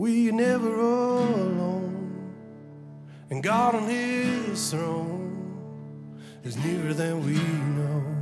we are never alone. And God on his throne is nearer than we know.